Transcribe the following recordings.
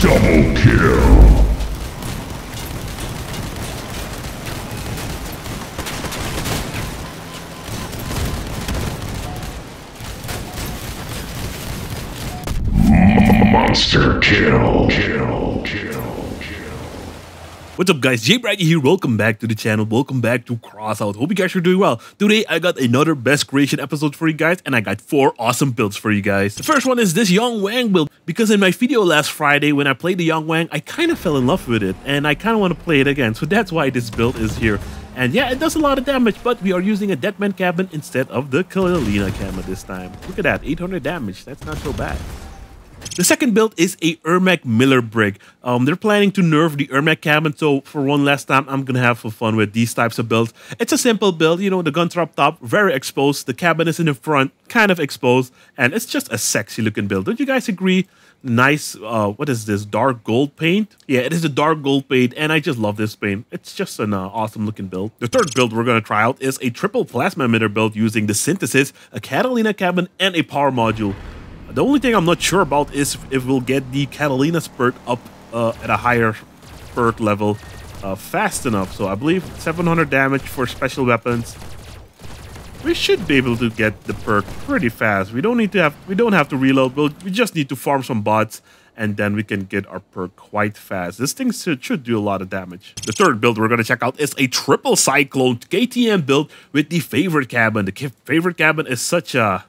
Double kill. Monster kill. Kill. What's up guys, JBRider here, welcome back to the channel, welcome back to Crossout. Hope you guys are doing well. Today I got another best creation episode for you guys and I got 4 awesome builds for you guys. The first one is this Yongwang build because in my video last Friday when I played the Yongwang, I kind of fell in love with it and I kind of want to play it again. So that's why this build is here. And yeah, it does a lot of damage, but we are using a Deadman cabin instead of the Kalina cabin this time. Look at that, 800 damage, that's not so bad. The second build is a Ermak Miller Brick. Um, they're planning to nerf the Ermak cabin, so for one last time, I'm gonna have fun with these types of builds. It's a simple build, you know, the guns are up top, very exposed, the cabin is in the front, kind of exposed, and it's just a sexy looking build. Don't you guys agree? Nice, uh, what is this, dark gold paint? Yeah, it is a dark gold paint, and I just love this paint. It's just an uh, awesome looking build. The third build we're gonna try out is a triple plasma emitter build using the Synthesis, a Catalina cabin, and a power module. The only thing I'm not sure about is if we'll get the Catalina spurt up uh, at a higher spurt level uh, fast enough. So I believe 700 damage for special weapons. We should be able to get the perk pretty fast. We don't need to have we don't have to reload. We'll, we just need to farm some bots and then we can get our perk quite fast. This thing should, should do a lot of damage. The third build we're going to check out is a triple cyclone KTM build with the favorite cabin. The favorite cabin is such a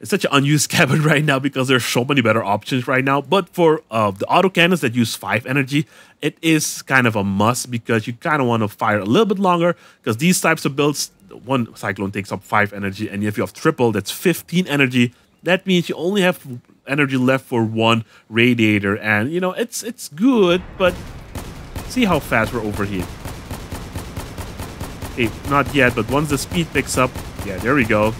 it's such an unused cabin right now because there's so many better options right now. But for uh, the auto cannons that use 5 energy, it is kind of a must because you kind of want to fire a little bit longer because these types of builds, one cyclone takes up 5 energy and if you have triple, that's 15 energy. That means you only have energy left for one radiator and you know, it's it's good, but see how fast we're overheating. Okay, not yet, but once the speed picks up, yeah, there we go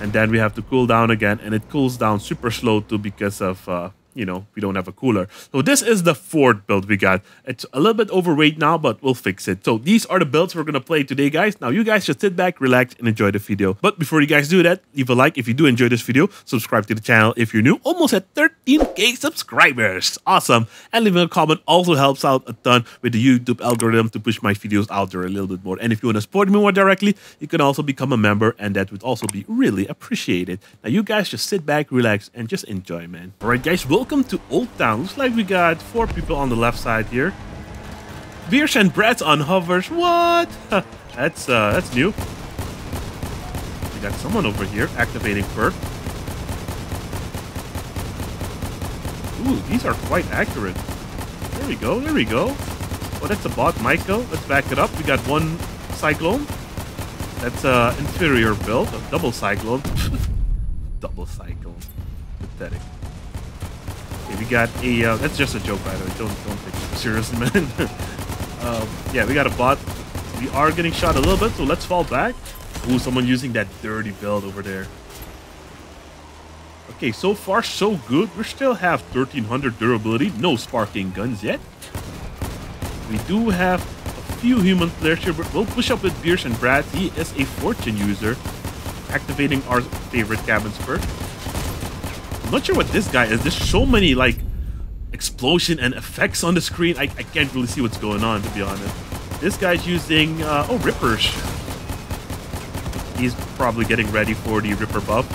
and then we have to cool down again and it cools down super slow too because of uh, you know, we don't have a cooler. So this is the fourth build we got. It's a little bit overweight now, but we'll fix it. So these are the builds we're going to play today, guys. Now you guys just sit back, relax, and enjoy the video. But before you guys do that, leave a like if you do enjoy this video. Subscribe to the channel if you're new. Almost at 13k subscribers. Awesome. And leaving a comment also helps out a ton with the YouTube algorithm to push my videos out there a little bit more. And if you want to support me more directly, you can also become a member and that would also be really appreciated. Now you guys just sit back, relax, and just enjoy, man. Alright guys, welcome welcome to Old Town. Looks like we got four people on the left side here. Beers and breads on hovers. What? that's uh, that's new. We got someone over here activating perk. Ooh, these are quite accurate. There we go. There we go. Oh, that's a bot, Michael. Let's back it up. We got one cyclone. That's uh inferior build, a double cyclone. double cyclone. Pathetic. We got a. Uh, that's just a joke, by the way. Don't don't take it seriously, man. um, yeah, we got a bot. We are getting shot a little bit, so let's fall back. Ooh, someone using that dirty build over there. Okay, so far so good. We still have 1300 durability. No sparking guns yet. We do have a few human players here, but we'll push up with Beers and Brad. He is a fortune user, activating our favorite cabin spurt. I'm not sure what this guy is. There's so many, like, explosion and effects on the screen. I, I can't really see what's going on, to be honest. This guy's using, uh, oh, Reapers. He's probably getting ready for the Reaper buff.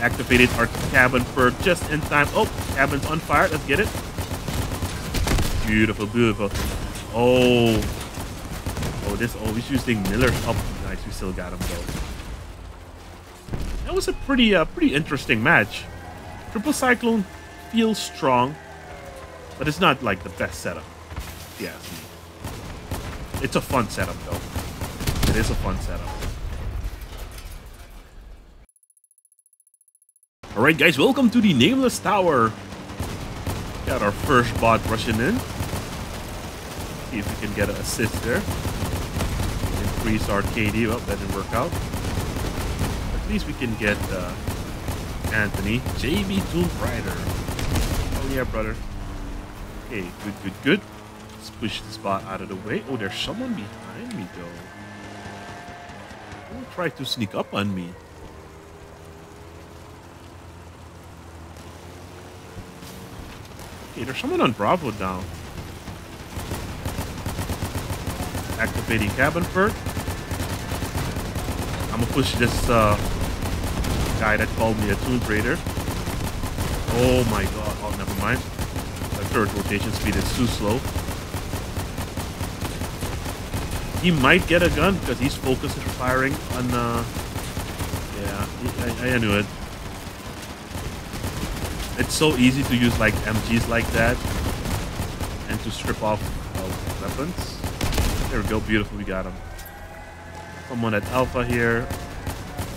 Activated our cabin for just in time. Oh, cabin's on fire. Let's get it. Beautiful, beautiful. Oh. Oh, this, oh, he's using Miller's. Oh, nice. We still got him, though. That was a pretty, uh, pretty interesting match. Triple Cyclone feels strong, but it's not like the best setup. Yeah. It's a fun setup though. It is a fun setup. Alright guys, welcome to the Nameless Tower. Got our first bot rushing in. See if we can get an assist there. Increase our KD. Well, that didn't work out. At least we can get uh, Anthony. JB Tool Rider. Oh yeah, brother. Okay, good, good, good. Let's push this bot out of the way. Oh, there's someone behind me, though. Don't try to sneak up on me. Okay, there's someone on Bravo now. Activating cabin perk. I'm gonna push this uh, guy that called me a Toon Trader. Oh my god. Oh, never mind. The turret rotation speed is too slow. He might get a gun because he's focused on firing on. Uh, yeah, I, I knew it. It's so easy to use like MGs like that and to strip off uh, weapons. There we go, beautiful, we got him. Someone at Alpha here.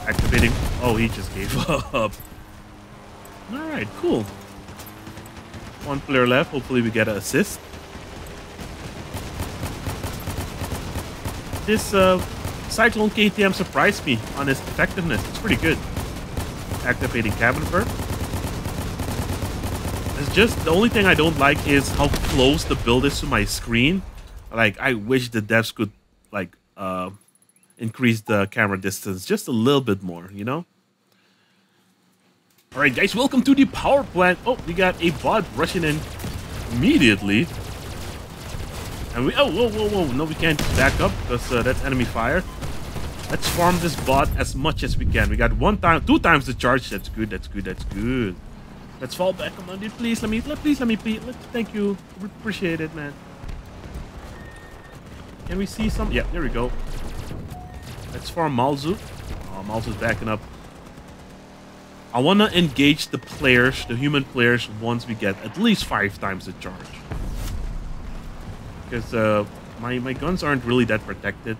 Activating. Oh, he just gave up. Alright, cool. One player left. Hopefully we get an assist. This uh, Cyclone KTM surprised me on its effectiveness. It's pretty good. Activating cabin perk. It's just the only thing I don't like is how close the build is to my screen. Like I wish the devs could like increase the camera distance just a little bit more, you know? Alright guys, welcome to the power plant. Oh, we got a bot rushing in immediately. And we, oh, whoa, whoa, whoa. No, we can't back up because uh, that's enemy fire. Let's farm this bot as much as we can. We got one time, two times the charge. That's good, that's good, that's good. Let's fall back. Come on, dude. Please let me, let, please let me, please. Let, thank you. Appreciate it, man. Can we see some? Yeah, there we go. Let's farm Malzu. Oh, Malzu's backing up. I want to engage the players, the human players, once we get at least five times the charge. Because uh, my, my guns aren't really that protected.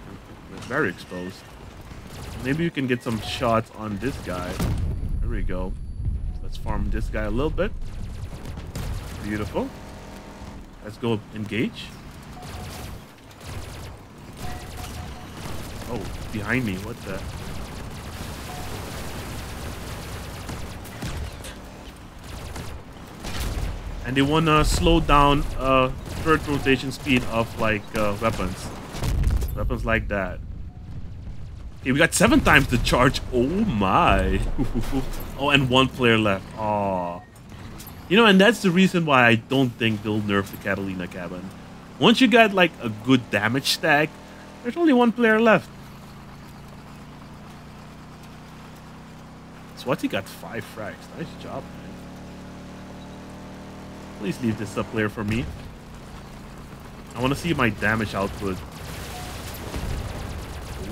They're very exposed. Maybe you can get some shots on this guy. There we go. Let's farm this guy a little bit. Beautiful. Let's go engage. Oh, behind me. What the? And they want to slow down uh, turret rotation speed of like uh, weapons. Weapons like that. Okay, we got seven times the charge. Oh my. oh, and one player left. Oh. You know, and that's the reason why I don't think they'll nerf the Catalina cabin. Once you got like a good damage stack, there's only one player left. Swati got five frags. Nice job, man. Please leave this up there for me. I want to see my damage output.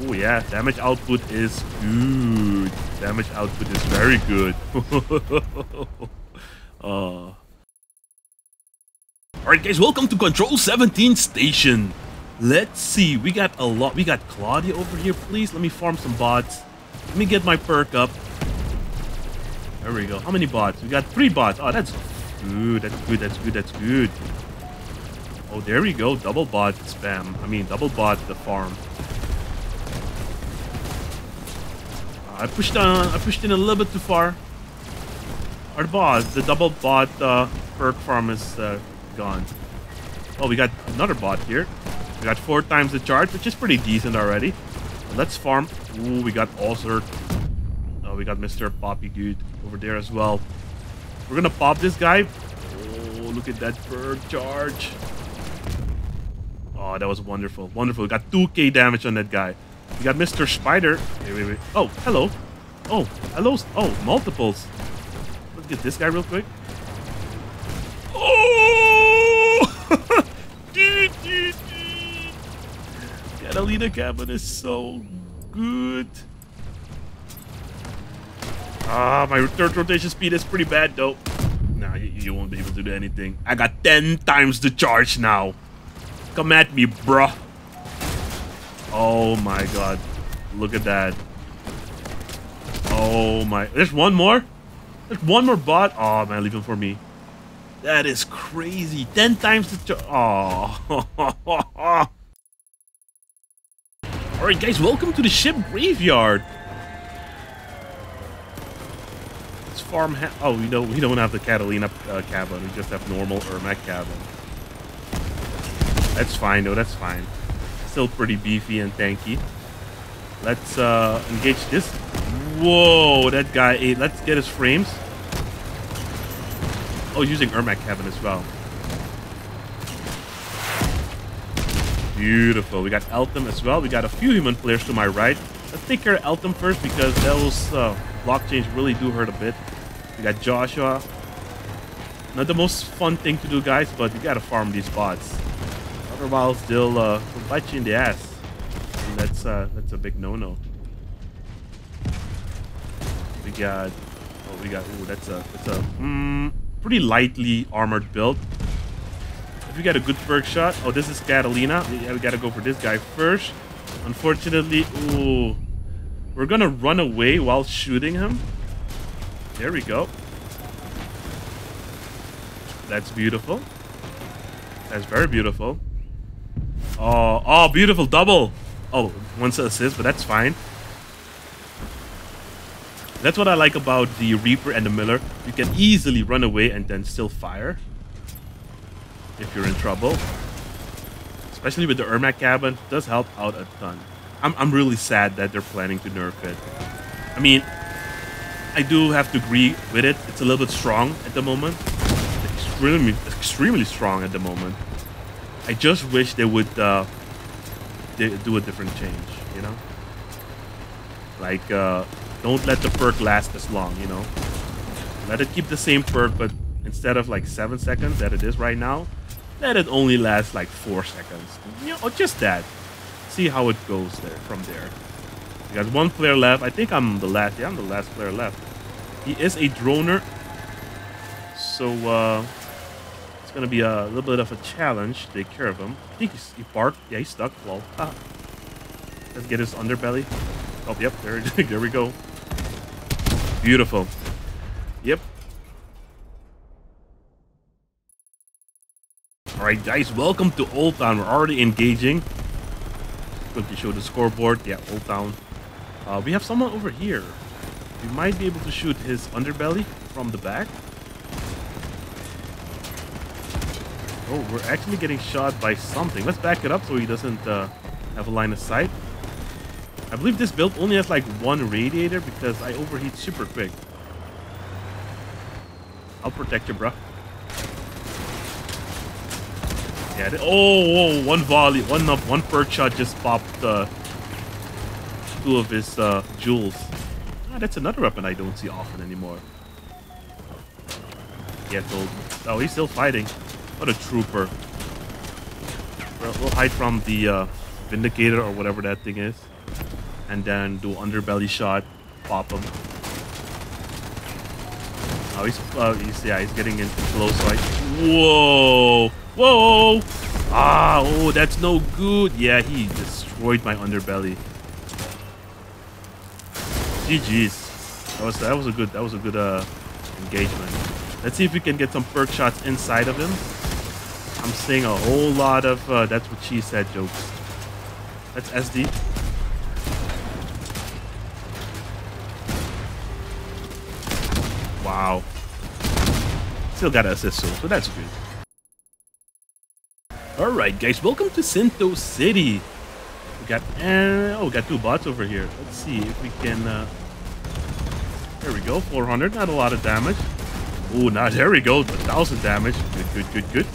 Oh yeah, damage output is good. Damage output is very good. uh. Alright guys, welcome to Control 17 Station. Let's see, we got a lot. We got Claudia over here. Please let me farm some bots. Let me get my perk up. There we go. How many bots? We got three bots. Oh, that's good. That's good. That's good. That's good. Oh, there we go. Double bot spam. I mean, double bot the farm. Uh, I pushed on. I pushed in a little bit too far. Our bot, the double bot uh, perk farm is uh, gone. Oh, we got another bot here. We got four times the charge, which is pretty decent already. Let's farm. Ooh, we got Ulcer Oh, we got Mr. Poppy Good over there as well. We're gonna pop this guy. Oh, look at that bird charge. Oh, that was wonderful. Wonderful. We got 2k damage on that guy. We got Mr. Spider. Wait, wait, wait. Oh, hello. Oh, hello. Oh, multiples. Let's get this guy real quick. Oh! Catalina cabin is so good. Ah, my turret rotation speed is pretty bad though. Nah, you, you, won't be able to do anything. I got 10 times the charge now. Come at me, bruh. Oh my god. Look at that. Oh my. There's one more? There's one more bot? Oh man, leave him for me. That is crazy. 10 times the charge. Oh. Alright guys, welcome to the ship graveyard. farm Oh, you know, we don't have the Catalina uh, cabin. We just have normal Ermak cabin. That's fine, though. That's fine. Still pretty beefy and tanky. Let's uh, engage this. Whoa, that guy ate. Let's get his frames. Oh, using Ermak cabin as well. Beautiful. We got Eltham as well. We got a few human players to my right. Let's take care of Eltham first because those uh, block change really do hurt a bit. We got Joshua. Not the most fun thing to do, guys, but you gotta farm these bots. Otherwise, they'll, uh, bite you in the ass. And that's uh, that's a big no-no. We got, oh, we got, ooh, that's a, that's a, mm, pretty lightly armored build. If we got a good perk shot, oh, this is Catalina. Yeah, we gotta go for this guy first. Unfortunately, ooh, we're gonna run away while shooting him. There we go. That's beautiful. That's very beautiful. Oh, oh, beautiful double. Oh, once assist, but that's fine. That's what I like about the Reaper and the Miller. You can easily run away and then still fire. If you're in trouble. Especially with the Ermak cabin. Does help out a ton. I'm, I'm really sad that they're planning to nerf it. I mean, I do have to agree with it. It's a little bit strong at the moment. Extremely, extremely strong at the moment. I just wish they would uh, they do a different change, you know? Like, uh, don't let the perk last as long, you know? Let it keep the same perk, but instead of like 7 seconds that it is right now, let it only last like 4 seconds. You know, just that. See how it goes there from there. You got one player left. I think I'm the last. Yeah, I'm the last player left. He is a droner. So, uh, it's going to be a little bit of a challenge to take care of him. I think he's, he barked. Yeah, he's stuck. Well. Let's get his underbelly. Oh, yep. There, there we go. Beautiful. Yep. Alright, guys. Welcome to Old Town. We're already engaging. To show the scoreboard. Yeah, Old Town. Uh, we have someone over here. We might be able to shoot his underbelly from the back. Oh, we're actually getting shot by something. Let's back it up so he doesn't uh, have a line of sight. I believe this build only has like one radiator because I overheat super quick. I'll protect you, bro. Yeah. Oh, oh, one volley, one up, one perk shot just popped uh, two of his uh, jewels. Ah, that's another weapon I don't see often anymore. Yeah, told. Oh, he's still fighting. What a trooper. We'll, hide from the uh, Vindicator or whatever that thing is. And then do underbelly shot. Pop him. Oh, he's, uh, he's, yeah, he's getting into close fight. Whoa! Whoa! Ah, oh, that's no good. Yeah, he destroyed my underbelly. GG's. That was that was a good that was a good uh engagement. Let's see if we can get some perk shots inside of him. I'm seeing a whole lot of uh, that's what she said jokes. That's SD. Wow. Still got an assist so that's good. Alright guys, welcome to Sinto City. We got uh, oh we got two bots over here. Let's see if we can uh there we go, 400, not a lot of damage. Oh now there we go, a thousand damage. Good, good, good, good.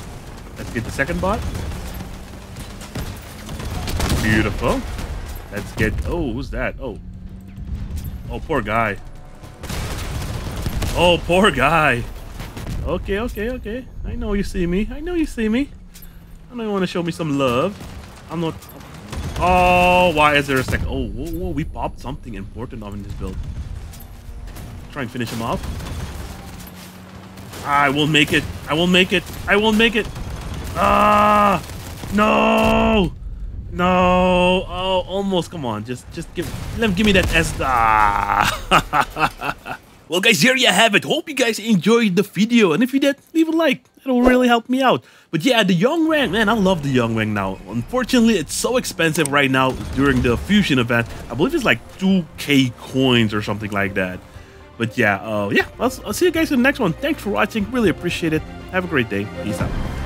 Let's get the second bot. Beautiful. Let's get oh who's that? Oh. Oh poor guy. Oh poor guy. Okay, okay, okay. I know you see me. I know you see me. I know you want to show me some love. I'm not... Oh, why is there a second? Oh, whoa, whoa, we popped something important on this build. Try and finish him off. I will make it. I will make it. I will make it. Ah! No! No! Oh, almost. Come on. Just just give, let, give me that S. Ah! Well guys, here you have it. Hope you guys enjoyed the video. And if you did, leave a like. It'll really help me out. But yeah, the Yongwang, man, I love the Yongwang now. Unfortunately, it's so expensive right now during the Fusion event. I believe it's like 2k coins or something like that. But yeah, uh, yeah, I'll, I'll see you guys in the next one. Thanks for watching. Really appreciate it. Have a great day. Peace out.